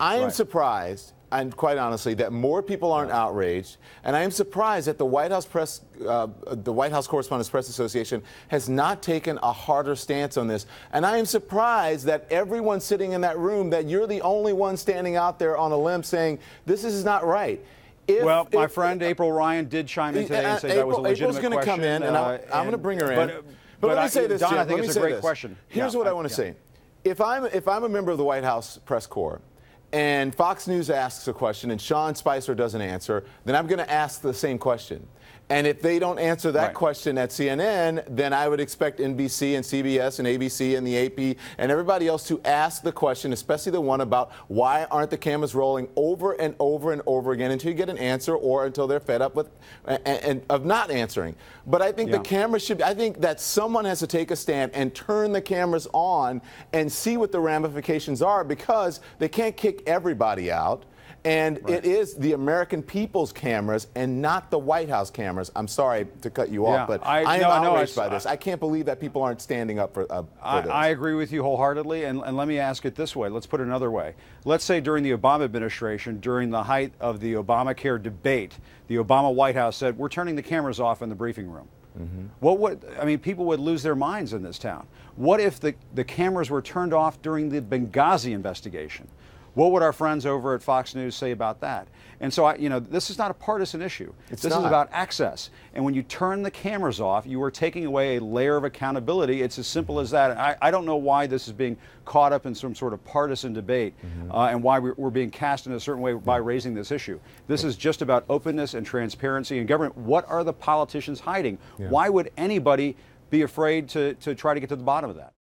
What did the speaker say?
I am Right. surprised, and quite honestly, that more people aren't outraged, and I am surprised that the White House Press, uh, the White House Correspondents Press Association, has not taken a harder stance on this. And I am surprised that everyone sitting in that room, that you're the only one standing out there on a limb saying this is not right. If- Well, my if- friend April Ryan did chime in today Uh, and say that was a April- legitimate April's gonna question. come in, and I'm, uh, I'm going to bring her in. But, But, let I- me say this, Don, Jim. I think it's a great this. question. Here's Yeah, what I, I- want to yeah. say. If I'm if I'm a member of the White House press corps, and Fox News asks a question and Sean Spicer doesn't answer, then I'm going to ask the same question. And if they don't answer that Right. question at CNN, then I would expect NBC and CBS and ABC and the AP and everybody else to ask the question, especially the one about why aren't the cameras rolling over and over and over again until you get an answer or until they're fed up with and, and of not answering. But I think Yeah. the cameras should. I think that someone has to take a stand and turn the cameras on and see what the ramifications are because they can't kick everybody out. And it is the American people's cameras and not the White House cameras. I'm sorry to cut you Yeah, off, but I- I, am no, I outraged I- by this. I can't believe that people aren't standing up for, uh, for I, this. I agree with you wholeheartedly, and, and let me ask it this way. Let's put it another way. Let's say during the Obama administration, during the height of the Obamacare debate, the Obama White House said, "We're turning the cameras off in the briefing room." What would I mean? People would lose their minds in this town. What if the, the cameras were turned off during the Benghazi investigation? What would our friends over at Fox News say about that? And so, I, you know, this is not a partisan issue. It's this is about access. And when you turn the cameras off, you are taking away a layer of accountability. It's as simple as that. I, I don't know why this is being caught up in some sort of partisan debate Mm-hmm. uh, and why we're, we're being cast in a certain way by raising this issue. This is just about openness and transparency in government. What are the politicians hiding? Why would anybody be afraid to, to try to get to the bottom of that?